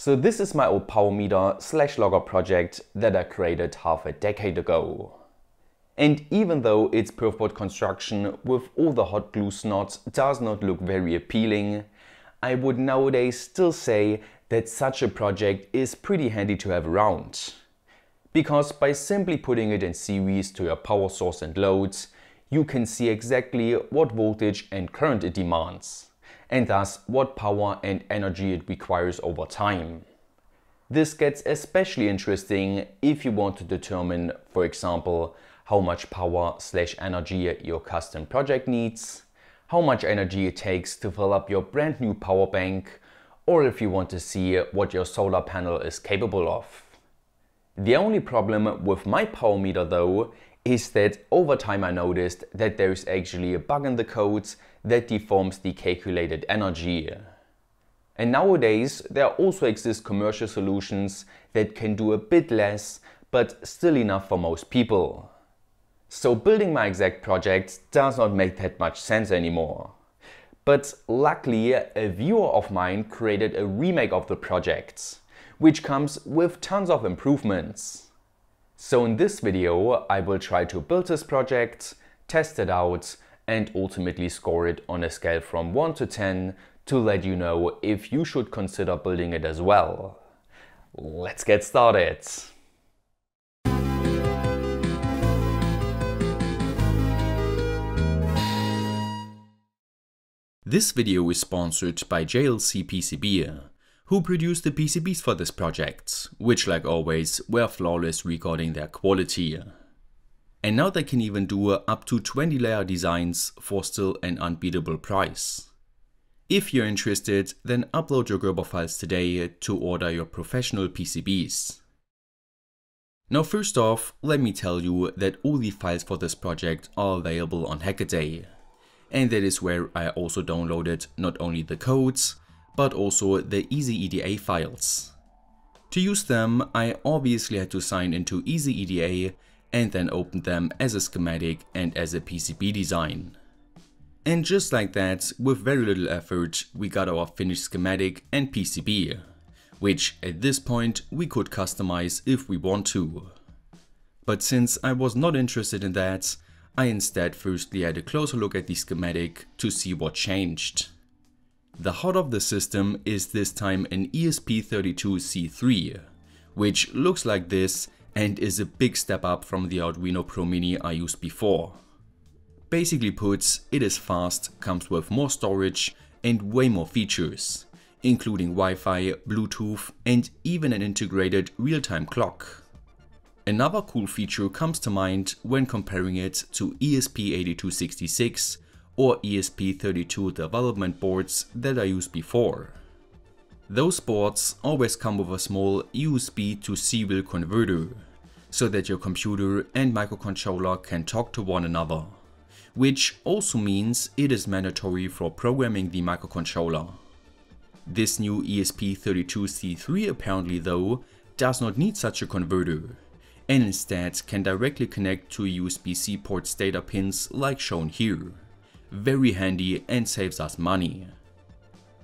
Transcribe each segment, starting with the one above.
So this is my old power meter slash logger project that I created half a decade ago. And even though its perfboard construction with all the hot glue snots does not look very appealing, I would nowadays still say that such a project is pretty handy to have around. Because by simply putting it in series to your power source and loads, you can see exactly what voltage and current it demands and thus what power and energy it requires over time. This gets especially interesting if you want to determine, for example, how much power slash energy your custom project needs, how much energy it takes to fill up your brand new power bank, or if you want to see what your solar panel is capable of. The only problem with my power meter though is that over time I noticed that there is actually a bug in the codes that deforms the calculated energy. And nowadays there also exist commercial solutions that can do a bit less but still enough for most people. So building my exact project does not make that much sense anymore. But luckily a viewer of mine created a remake of the project, which comes with tons of improvements. So in this video I will try to build this project, test it out and ultimately score it on a scale from 1 to 10 to let you know if you should consider building it as well. Let's get started! This video is sponsored by JLC PCB, who produced the PCBs for this project, which like always were flawless regarding their quality. And now they can even do up to 20 layer designs for still an unbeatable price. If you're interested, then upload your Gerber files today to order your professional PCBs. Now first off, let me tell you that all the files for this project are available on Hackaday. And that is where I also downloaded not only the codes, but also the EasyEDA files. To use them, I obviously had to sign into EasyEDA and then open them as a schematic and as a PCB design. And just like that, with very little effort, we got our finished schematic and PCB, which at this point we could customize if we want to. But since I was not interested in that, I instead firstly had a closer look at the schematic to see what changed. The heart of the system is this time an ESP32C3, which looks like this and is a big step up from the Arduino Pro Mini I used before. Basically put, it is fast, comes with more storage and way more features, including Wi-Fi, Bluetooth and even an integrated real-time clock. Another cool feature comes to mind when comparing it to ESP8266 or ESP32 development boards that I used before. Those boards always come with a small USB to serial converter, so that your computer and microcontroller can talk to one another, which also means it is mandatory for programming the microcontroller. This new ESP32C3 apparently though does not need such a converter, and instead can directly connect to USB-C ports data pins like shown here. Very handy and saves us money.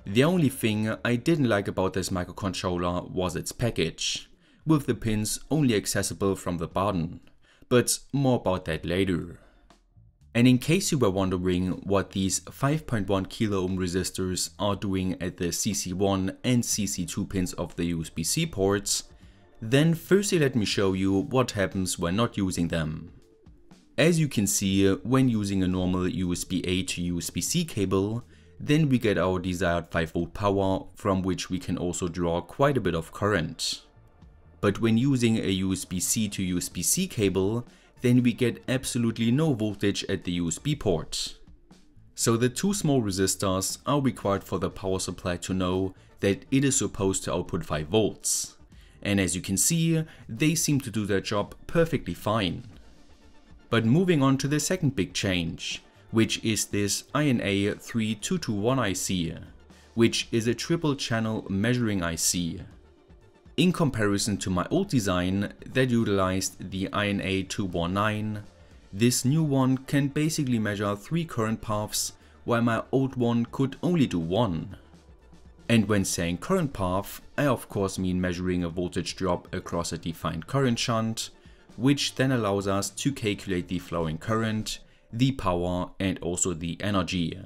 The only thing I didn't like about this microcontroller was its package with the pins only accessible from the button, but more about that later. And in case you were wondering what these 5.1 kilo ohm resistors are doing at the CC1 and CC2 pins of the USB-C ports, then firstly let me show you what happens when not using them. As you can see, uh, when using a normal USB-A to USB-C cable, then we get our desired 5V power from which we can also draw quite a bit of current. But when using a USB-C to USB-C cable, then we get absolutely no voltage at the USB port. So the two small resistors are required for the power supply to know that it is supposed to output 5 volts. And as you can see, they seem to do their job perfectly fine. But moving on to the second big change, which is this INA3221 IC, which is a triple channel measuring IC in comparison to my old design that utilized the INA219, this new one can basically measure 3 current paths while my old one could only do one. And when saying current path, I of course mean measuring a voltage drop across a defined current shunt, which then allows us to calculate the flowing current, the power and also the energy.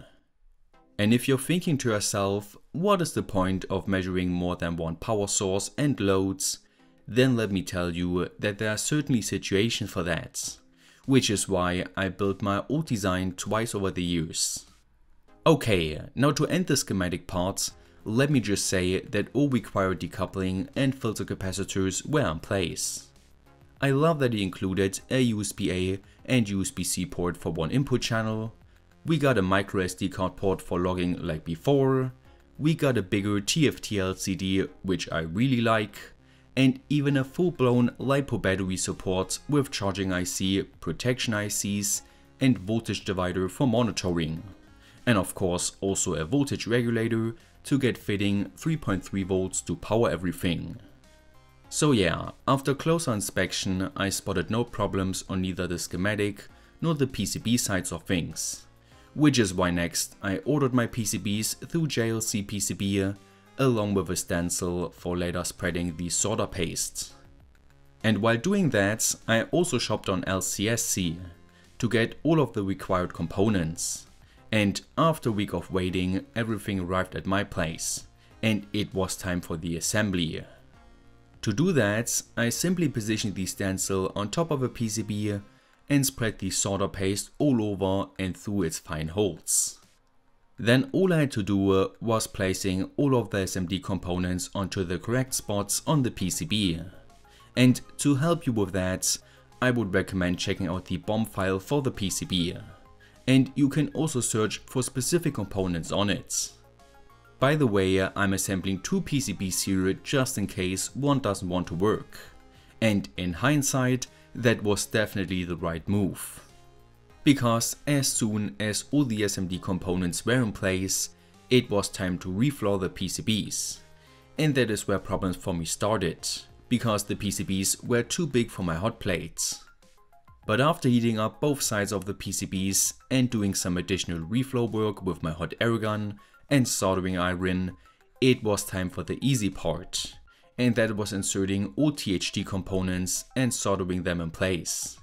And if you're thinking to yourself, what is the point of measuring more than one power source and loads, then let me tell you that there are certainly situations for that. Which is why I built my old design twice over the years. Okay, now to end the schematic part, let me just say that all required decoupling and filter capacitors were in place. I love that he included a USB-A and USB-C port for one input channel, we got a micro SD card port for logging like before, we got a bigger TFT LCD which I really like, and even a full-blown LiPo battery support with charging IC, protection ICs and voltage divider for monitoring. And of course also a voltage regulator to get fitting 3.3 volts to power everything. So yeah, after closer inspection I spotted no problems on neither the schematic nor the PCB sides of things. Which is why next I ordered my PCBs through JLC PCB along with a stencil for later spreading the solder paste. And while doing that I also shopped on LCSC to get all of the required components. And after a week of waiting everything arrived at my place and it was time for the assembly. To do that, I simply positioned the stencil on top of a PCB and spread the solder paste all over and through its fine holes. Then all I had to do was placing all of the SMD components onto the correct spots on the PCB. And to help you with that, I would recommend checking out the BOM file for the PCB. And you can also search for specific components on it. By the way, uh, I'm assembling two PCBs here just in case one doesn't want to work. And in hindsight, that was definitely the right move. Because as soon as all the SMD components were in place, it was time to reflow the PCBs. And that is where problems for me started, because the PCBs were too big for my hot plates. But after heating up both sides of the PCBs and doing some additional reflow work with my hot air gun, and soldering iron, it was time for the easy part, and that was inserting all THT components and soldering them in place.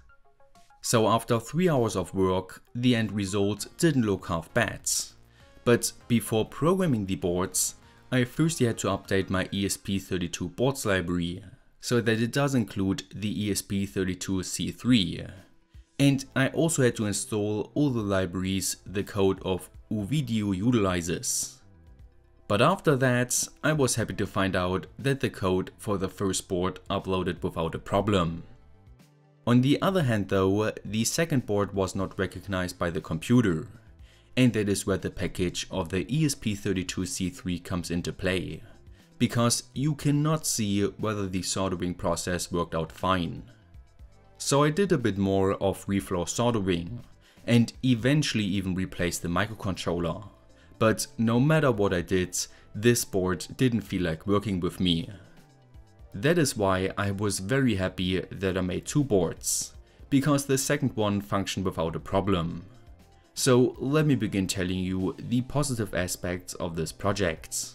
So after 3 hours of work, the end result didn't look half bad. But before programming the boards, I first had to update my ESP32 boards library, so that it does include the ESP32C3. And I also had to install all the libraries the code of Uvideo utilizes. But after that, I was happy to find out that the code for the first board uploaded without a problem. On the other hand though, the second board was not recognized by the computer. And that is where the package of the ESP32C3 comes into play. Because you cannot see whether the soldering process worked out fine. So I did a bit more of reflow soldering, and eventually even replaced the microcontroller. But no matter what I did, this board didn't feel like working with me. That is why I was very happy that I made two boards, because the second one functioned without a problem. So let me begin telling you the positive aspects of this project.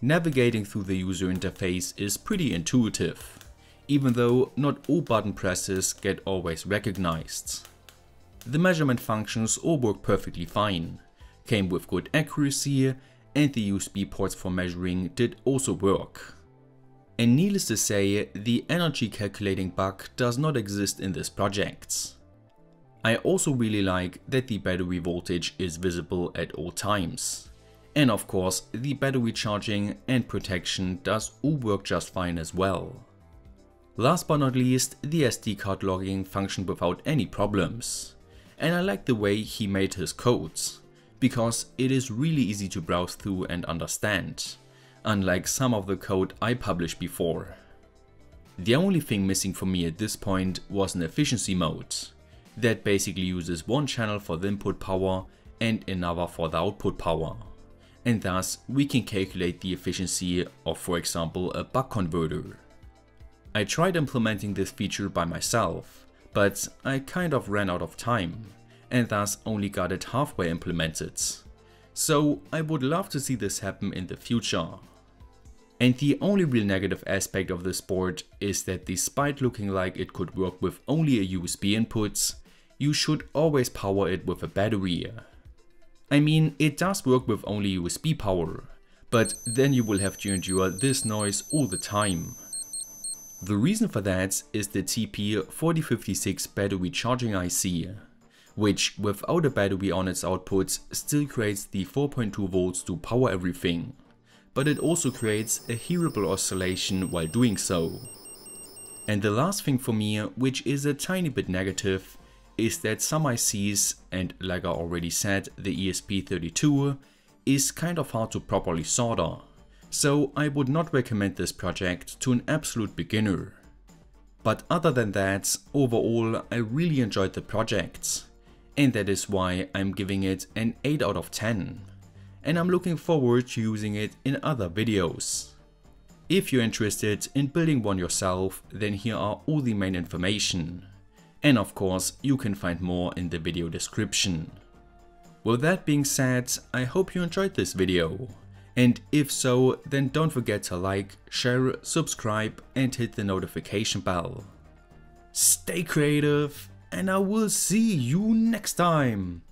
Navigating through the user interface is pretty intuitive, even though not all button presses get always recognized. The measurement functions all work perfectly fine, came with good accuracy and the USB ports for measuring did also work. And needless to say, the energy calculating bug does not exist in this project. I also really like that the battery voltage is visible at all times. And of course, the battery charging and protection does all work just fine as well. Last but not least, the SD card logging functioned without any problems and I like the way he made his codes, because it is really easy to browse through and understand, unlike some of the code I published before. The only thing missing for me at this point was an efficiency mode, that basically uses one channel for the input power and another for the output power. And thus we can calculate the efficiency of for example a buck converter. I tried implementing this feature by myself, but I kind of ran out of time and thus only got it halfway implemented. so I would love to see this happen in the future. And the only real negative aspect of this board is that despite looking like it could work with only a USB input, you should always power it with a battery. I mean, it does work with only USB power, but then you will have to endure this noise all the time. The reason for that is the TP4056 battery charging IC, which without a battery on its output still creates the 4.2 volts to power everything but it also creates a hearable oscillation while doing so. And the last thing for me, which is a tiny bit negative, is that some ICs, and like I already said, the ESP32, is kind of hard to properly solder. So I would not recommend this project to an absolute beginner. But other than that, overall I really enjoyed the project. And that is why I'm giving it an 8 out of 10 and I'm looking forward to using it in other videos. If you're interested in building one yourself, then here are all the main information. And of course, you can find more in the video description. With that being said, I hope you enjoyed this video. And if so, then don't forget to like, share, subscribe and hit the notification bell. Stay creative and I will see you next time.